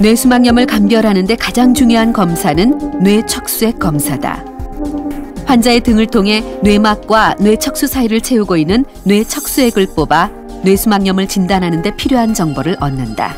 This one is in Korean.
뇌수막염을 감별하는 데 가장 중요한 검사는 뇌척수액 검사다. 환자의 등을 통해 뇌막과 뇌척수 사이를 채우고 있는 뇌척수액을 뽑아 뇌수막염을 진단하는 데 필요한 정보를 얻는다.